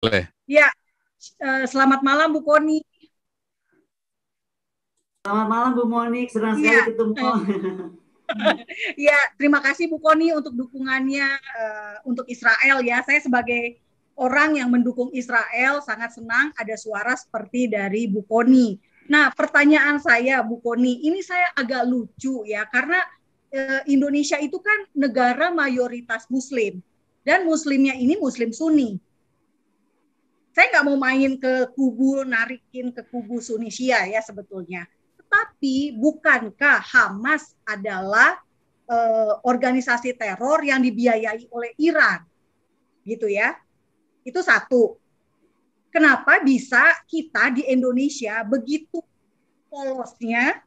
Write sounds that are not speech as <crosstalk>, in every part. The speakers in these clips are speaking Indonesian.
Boleh. Ya, eh, selamat malam Bu Koni. Selamat malam Bu Monik, senang sekali ya. ketemu. <laughs> ya, terima kasih Bu Koni untuk dukungannya uh, untuk Israel ya. Saya sebagai orang yang mendukung Israel sangat senang ada suara seperti dari Bu Koni. Nah, pertanyaan saya Bu Koni, ini saya agak lucu ya karena uh, Indonesia itu kan negara mayoritas Muslim dan Muslimnya ini Muslim Sunni saya nggak mau main ke kubu narikin ke kubu Sunni Shia ya sebetulnya. Tetapi bukankah Hamas adalah uh, organisasi teror yang dibiayai oleh Iran? Gitu ya. Itu satu. Kenapa bisa kita di Indonesia begitu polosnya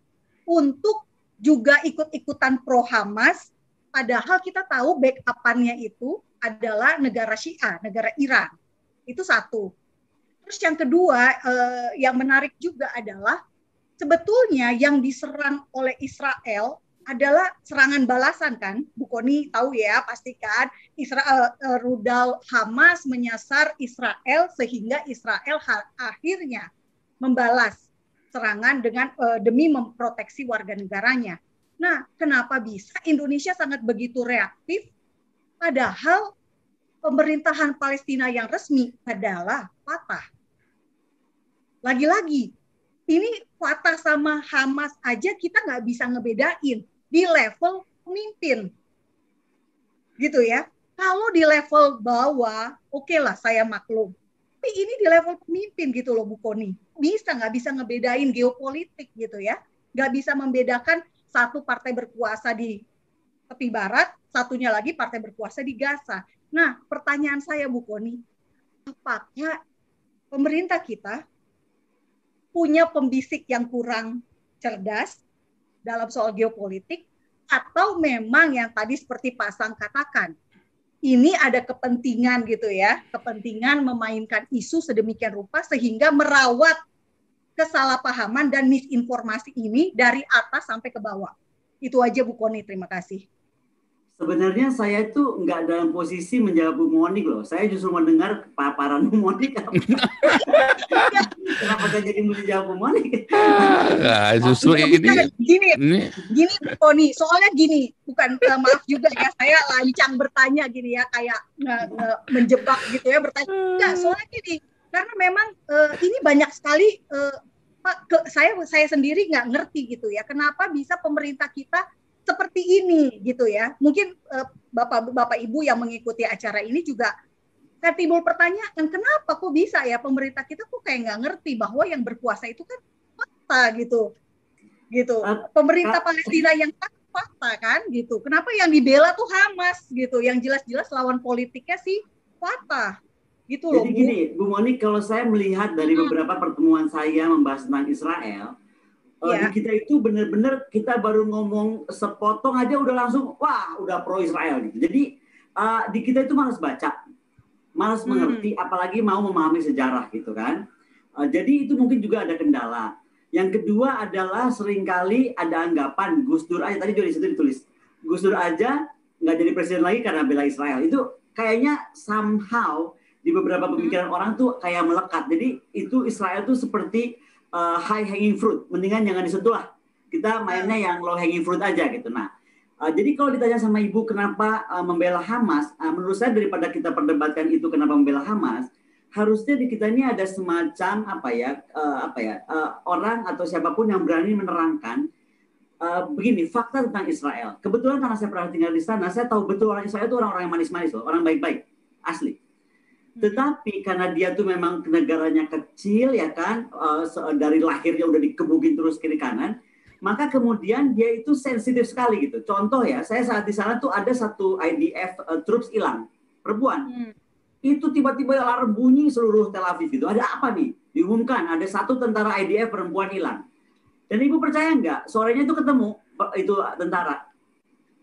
untuk juga ikut-ikutan pro Hamas padahal kita tahu backupannya itu adalah negara Syiah, negara Iran itu satu. Terus yang kedua eh, yang menarik juga adalah sebetulnya yang diserang oleh Israel adalah serangan balasan kan, Bu Koni tahu ya pastikan Israel uh, rudal Hamas menyasar Israel sehingga Israel akhirnya membalas serangan dengan uh, demi memproteksi warga negaranya. Nah, kenapa bisa Indonesia sangat begitu reaktif padahal pemerintahan Palestina yang resmi adalah Fatah. Lagi-lagi, ini Fatah sama Hamas aja kita nggak bisa ngebedain di level pemimpin. Gitu ya. Kalau di level bawah, oke okay lah saya maklum. Tapi ini di level pemimpin gitu loh Bu Koni. Bisa nggak bisa ngebedain geopolitik gitu ya. Nggak bisa membedakan satu partai berkuasa di tepi barat, satunya lagi partai berkuasa di Gaza. Nah, pertanyaan saya Bu Koni, apakah pemerintah kita punya pembisik yang kurang cerdas dalam soal geopolitik atau memang yang tadi seperti Pak Sang katakan, ini ada kepentingan gitu ya, kepentingan memainkan isu sedemikian rupa sehingga merawat kesalahpahaman dan misinformasi ini dari atas sampai ke bawah. Itu aja Bu Koni, terima kasih. Sebenarnya saya itu nggak dalam posisi menjawab Bu Monik loh. Saya justru mendengar paparan Bu Monik. <laughs> Kenapa saya jadi mesti jawab Bu Monik? Nah, justru ini, gini, ini. gini Bu Koni. Soalnya gini, bukan uh, maaf juga ya saya lancang bertanya gini ya, kayak uh, uh, menjebak gitu ya bertanya. Enggak, soalnya gini, karena memang uh, ini banyak sekali uh, ke, saya saya sendiri nggak ngerti gitu ya, kenapa bisa pemerintah kita seperti ini gitu ya. Mungkin uh, Bapak-bapak Ibu yang mengikuti acara ini juga kan timbul pertanyaan kenapa kok bisa ya pemerintah kita kok kayak nggak ngerti bahwa yang berkuasa itu kan fakta gitu gitu. Pemerintah Palestina yang fakta kan gitu. Kenapa yang dibela tuh Hamas gitu yang jelas-jelas lawan politiknya sih fakta gitu loh jadi gini Bu Moni kalau saya melihat dari hmm. beberapa pertemuan saya membahas tentang Israel uh, di kita itu benar-benar kita baru ngomong sepotong aja udah langsung wah udah pro Israel gitu. Jadi uh, di kita itu malas baca, malas hmm. mengerti, apalagi mau memahami sejarah gitu kan. Uh, jadi itu mungkin juga ada kendala. Yang kedua adalah sering kali ada anggapan Gus Dur aja tadi juga di situ ditulis Gus Dur aja nggak jadi presiden lagi karena bela Israel. Itu kayaknya somehow di beberapa pemikiran hmm. orang tuh kayak melekat. Jadi itu Israel tuh seperti uh, high hanging fruit, mendingan jangan disentuh lah. Kita mainnya yang low hanging fruit aja gitu. Nah, uh, jadi kalau ditanya sama ibu kenapa uh, membela Hamas, uh, menurut saya daripada kita perdebatkan itu kenapa membela Hamas, harusnya di kita ini ada semacam apa ya, uh, apa ya, uh, orang atau siapa pun yang berani menerangkan uh, begini fakta tentang Israel. Kebetulan karena saya pernah tinggal di sana, saya tahu betul orang Israel itu orang-orang yang manis-manis loh, orang baik-baik, asli. Tetapi karena dia tuh memang negaranya kecil ya kan, uh, dari lahirnya udah dikebukin terus kiri kanan, maka kemudian dia itu sensitif sekali gitu. Contoh ya, saya saat di sana tuh ada satu IDF uh, eh, troops hilang, perempuan. Hmm. Itu tiba-tiba alarm bunyi seluruh Tel Aviv gitu. Ada apa nih? Diumumkan ada satu tentara IDF perempuan hilang. Dan ibu percaya nggak? Sorenya itu ketemu itu tentara.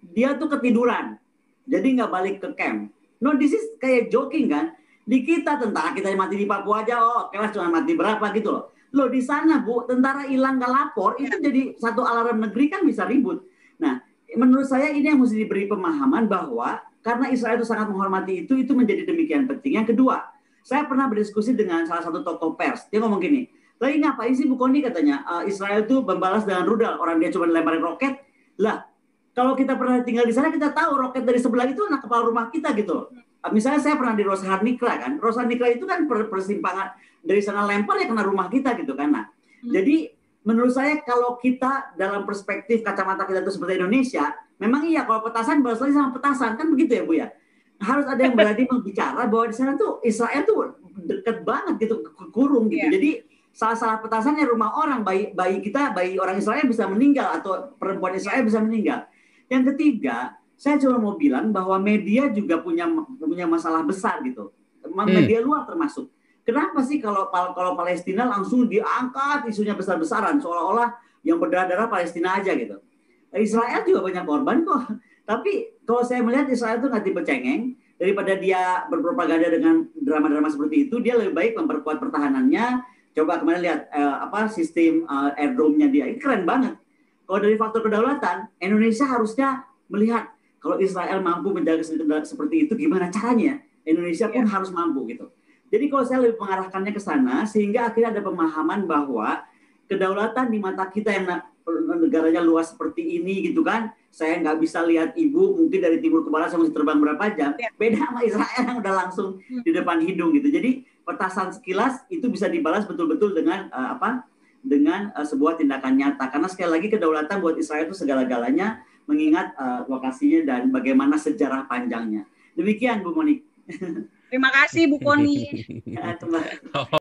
Dia tuh ketiduran, jadi nggak balik ke camp. No, this is kayak joking kan? Di kita tentara kita yang mati di Papua aja, oh kelas cuma mati berapa gitu loh. Loh di sana bu, tentara hilang nggak lapor, itu iya. jadi satu alarm negeri kan bisa ribut. Nah, menurut saya ini yang mesti diberi pemahaman bahwa karena Israel itu sangat menghormati itu, itu menjadi demikian penting. Yang kedua, Saya pernah berdiskusi dengan salah satu tokoh pers. Dia ngomong gini, lagi ngapain sih Bu Koni katanya uh, Israel itu membalas dengan rudal. Orang dia cuma lemparin roket. Lah, kalau kita pernah tinggal di sana kita tahu roket dari sebelah itu anak kepala rumah kita gitu. Misalnya saya pernah di Rosharnikra kan. Rosharnikra itu kan persimpangan dari sana lempar ya kena rumah kita gitu kan. Nah, hmm. jadi menurut saya kalau kita dalam perspektif kacamata kita itu seperti Indonesia, memang iya kalau petasan balas lagi sama petasan kan begitu ya Bu ya harus ada yang berani <laughs> berbicara bahwa di sana tuh Israel tuh deket banget gitu kurung gitu. Yeah. Jadi salah-salah petasannya rumah orang bayi bayi kita bayi orang Israel bisa meninggal atau perempuan Israel bisa meninggal. Yang ketiga, saya cuma mau bilang bahwa media juga punya punya masalah besar gitu. Hmm. Media luar termasuk. Kenapa sih kalau kalau Palestina langsung diangkat isunya besar-besaran seolah-olah yang berdarah-darah Palestina aja gitu. Israel juga banyak korban kok. <laughs> Tapi kalau saya melihat Israel itu nggak tipe cengeng, daripada dia berpropaganda dengan drama-drama seperti itu, dia lebih baik memperkuat pertahanannya. Coba kemarin lihat eh, apa sistem eh, airdrome-nya dia, ini keren banget. Kalau dari faktor kedaulatan, Indonesia harusnya melihat kalau Israel mampu menjaga seperti itu, gimana caranya? Indonesia pun ya. harus mampu gitu. Jadi kalau saya lebih mengarahkannya ke sana, sehingga akhirnya ada pemahaman bahwa kedaulatan di mata kita yang negaranya luas seperti ini gitu kan saya nggak bisa lihat ibu mungkin dari timur ke barat saya mesti terbang berapa jam ya. beda sama Israel yang udah langsung hmm. di depan hidung gitu jadi petasan sekilas itu bisa dibalas betul-betul dengan uh, apa dengan uh, sebuah tindakan nyata. Karena sekali lagi kedaulatan buat Israel itu segala-galanya mengingat uh, lokasinya dan bagaimana sejarah panjangnya. Demikian Bu Monik terima kasih Bu Koni <laughs> ya, <laughs>